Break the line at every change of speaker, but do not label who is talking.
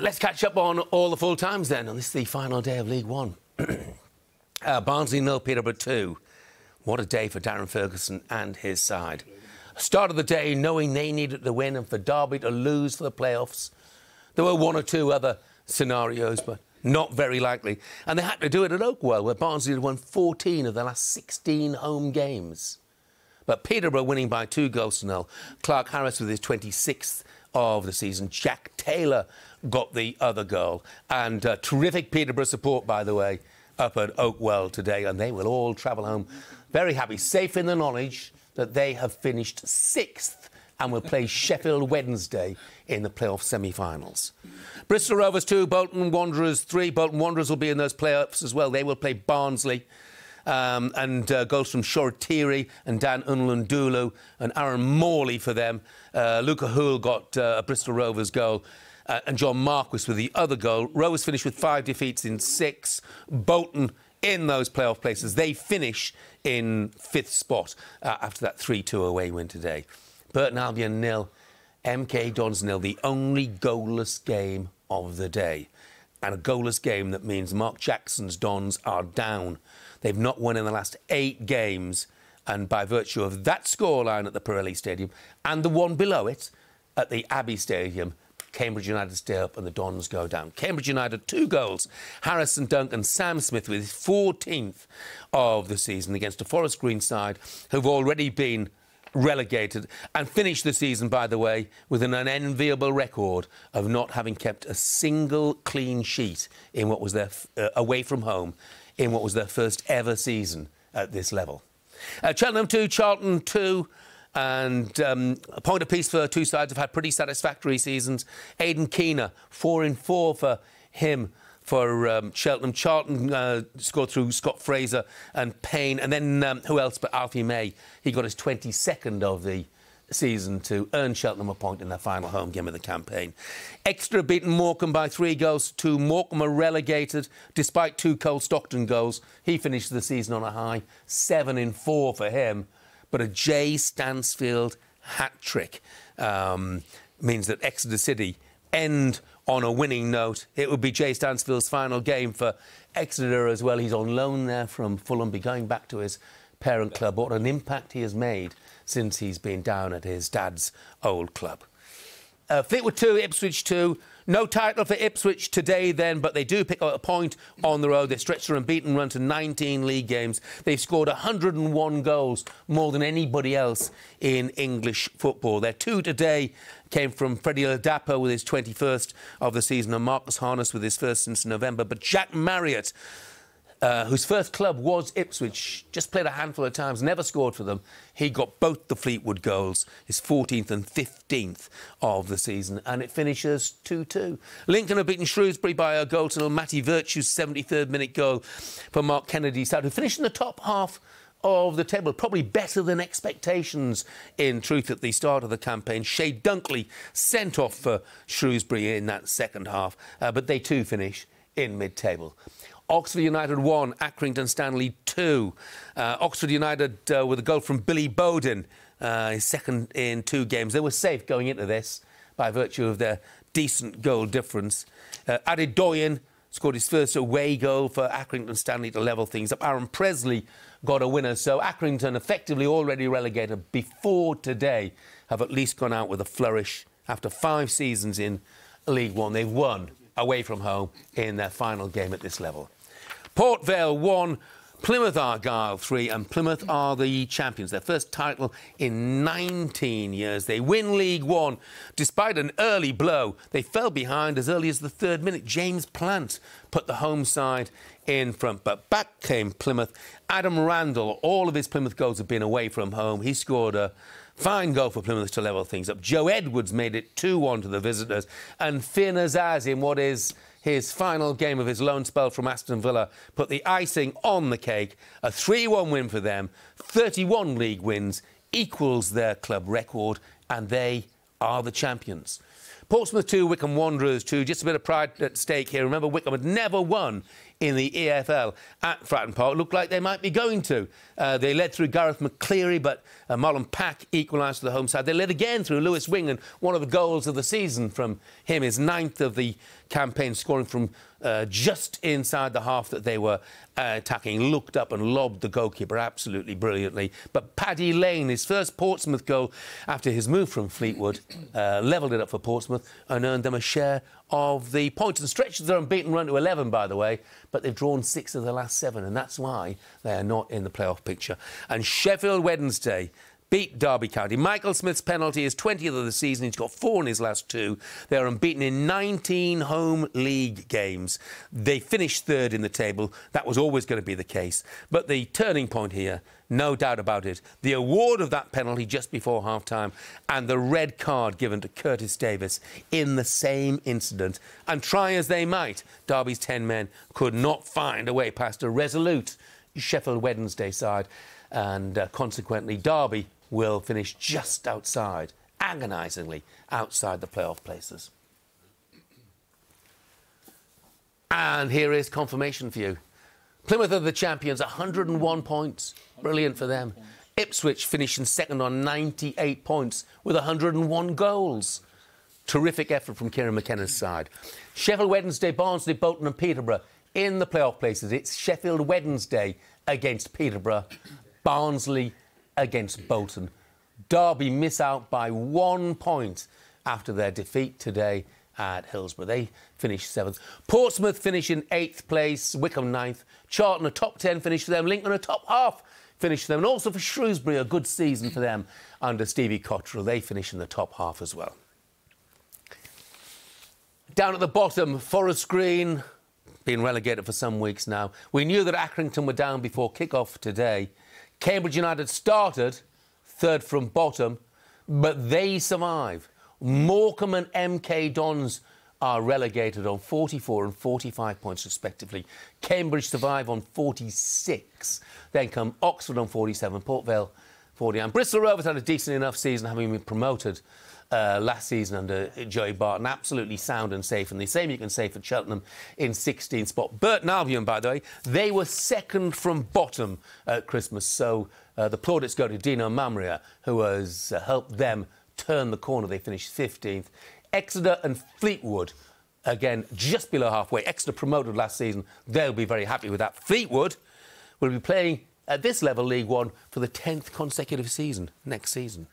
let's catch up on all the full times then on this is the final day of League One. uh, Barnsley nil, Peterborough two. What a day for Darren Ferguson and his side. Start of the day knowing they needed the win and for Derby to lose for the playoffs. There were one or two other scenarios, but not very likely. And they had to do it at Oakwell, where Barnsley had won 14 of their last 16 home games. But Peterborough winning by two goals to nil. Clarke-Harris with his 26th of the season. Jack Taylor got the other goal. And uh, terrific Peterborough support, by the way, up at Oakwell today. And they will all travel home very happy, safe in the knowledge that they have finished sixth and will play Sheffield Wednesday in the playoff semi-finals. Bristol Rovers 2, Bolton Wanderers 3. Bolton Wanderers will be in those playoffs as well. They will play Barnsley. Um, and uh, goals from Shoretire and Dan N'Lundulu and Aaron Morley for them. Uh, Luca Hoole got uh, a Bristol Rovers goal. Uh, and John Marquis with the other goal. Rovers finished with five defeats in six. Bolton in those playoff places. They finish in fifth spot uh, after that 3 2 away win today. Burton Albion nil, MK Dons nil, the only goalless game of the day. And a goalless game that means Mark Jackson's Dons are down. They've not won in the last eight games. And by virtue of that scoreline at the Pirelli Stadium and the one below it at the Abbey Stadium, Cambridge United stay up and the Dons go down. Cambridge United, two goals. Harrison Dunk and Sam Smith with his 14th of the season against a Forest Green side who've already been relegated and finished the season, by the way, with an unenviable record of not having kept a single clean sheet in what was their uh, away from home in what was their first ever season at this level. Uh, Cheltenham 2, Charlton 2. And um, a point apiece for two sides have had pretty satisfactory seasons. Aidan Keena, four in four for him for um, Cheltenham. Charlton uh, scored through Scott Fraser and Payne. And then um, who else but Alfie May? He got his 22nd of the season to earn Cheltenham a point in their final home game of the campaign. Exeter beaten Morecambe by three goals to Morecambe are relegated despite two Cole Stockton goals. He finished the season on a high, seven in four for him. But a Jay Stansfield hat trick um, means that Exeter City end on a winning note. It would be Jay Stansfield's final game for Exeter as well. He's on loan there from Fulham, be going back to his parent club. What an impact he has made since he's been down at his dad's old club. Uh, Fleetwood 2, Ipswich 2. No title for Ipswich today, then, but they do pick up a point on the road. They stretched their unbeaten run to 19 league games. They've scored 101 goals, more than anybody else in English football. Their two today came from Freddie Ladapo with his 21st of the season and Marcus Harness with his first since November. But Jack Marriott uh, whose first club was Ipswich, just played a handful of times, never scored for them. He got both the Fleetwood goals, his 14th and 15th of the season, and it finishes 2 2. Lincoln have beaten Shrewsbury by a goal to Matty Virtue's 73rd minute goal for Mark Kennedy South, who finished in the top half of the table, probably better than expectations in truth at the start of the campaign. Chey Dunkley sent off for Shrewsbury in that second half, uh, but they too finish in mid table. Oxford United 1, Accrington Stanley 2. Uh, Oxford United uh, with a goal from Billy Bodin, uh, his second in two games. They were safe going into this by virtue of their decent goal difference. Uh, Adedoyin scored his first away goal for Accrington Stanley to level things up. Aaron Pressley got a winner. So Accrington, effectively already relegated before today, have at least gone out with a flourish. After five seasons in League One, they've won away from home in their final game at this level. Port Vale 1, Plymouth Argyle 3, and Plymouth are the champions. Their first title in 19 years. They win League One. Despite an early blow, they fell behind as early as the third minute. James Plant put the home side in front, but back came Plymouth. Adam Randell, all of his Plymouth goals have been away from home. He scored a Fine goal for Plymouth to level things up. Joe Edwards made it 2-1 to the visitors. And Finn Azaz in what is his final game of his loan spell from Aston Villa put the icing on the cake. A 3 1 win for them, 31 league wins, equals their club record, and they are the champions. Portsmouth 2, Wycombe Wanderers 2. Just a bit of pride at stake here. Remember, Wycombe had never won in the EFL at Fratton Park. Looked like they might be going to. Uh, they led through Gareth McCleary, but uh, Marlon Pack equalised for the home side. They led again through Lewis Wing, and one of the goals of the season from him is ninth of the campaign, scoring from uh, just inside the half that they were uh, attacking, looked up and lobbed the goalkeeper absolutely brilliantly. But Paddy Lane, his first Portsmouth goal after his move from Fleetwood, uh, levelled it up for Portsmouth and earned them a share of the points. And stretches their unbeaten run to 11, by the way, but they've drawn six of the last seven, and that's why they are not in the playoff picture. And Sheffield Wednesday beat Derby County. Michael Smith's penalty is 20th of the season. He's got four in his last two. They are unbeaten in 19 home league games. They finished third in the table. That was always going to be the case. But the turning point here, no doubt about it, the award of that penalty just before half time and the red card given to Curtis Davies in the same incident. And try as they might, Derby's 10 men could not find a way past a resolute Sheffield Wednesday side. And uh, consequently, Derby will finish just outside, agonisingly outside the playoff places. And here is confirmation for you. Plymouth are the champions, 101 points. Brilliant for them. Ipswich finishing second on 98 points with 101 goals. Terrific effort from Kieran McKenna's side. Sheffield Wednesday, Barnsley, Bolton and Peterborough in the playoff places. It's Sheffield Wednesday against Peterborough, Barnsley against Bolton. Derby miss out by one point after their defeat today at Hillsborough. They finished seventh. Portsmouth finish in eighth place, Wycombe ninth. Charlton a top ten finish for them. Lincoln a top half finish for them. And also for Shrewsbury, a good season for them under Stevie Cotterill. They finish in the top half as well. Down at the bottom, Forest Green, been relegated for some weeks now. We knew that Accrington were down before kick-off today. Cambridge United started third from bottom, but they survive. Morecambe and MK Dons are relegated on 44 and 45 points respectively. Cambridge survive on 46. Then come Oxford on 47, Port Vale 49. Bristol Rovers had a decent enough season having been promoted uh, last season under Joey Barton. Absolutely sound and safe. And the same you can say for Cheltenham in 16th spot. Burton Albion, by the way, they were second from bottom at Christmas. So uh, the plaudits go to Dino Maamria, who has uh, helped them turn the corner. They finished 15th. Exeter and Fleetwood, again, just below halfway. Exeter promoted last season. They'll be very happy with that. Fleetwood will be playing at this level, League One, for the 10th consecutive season next season.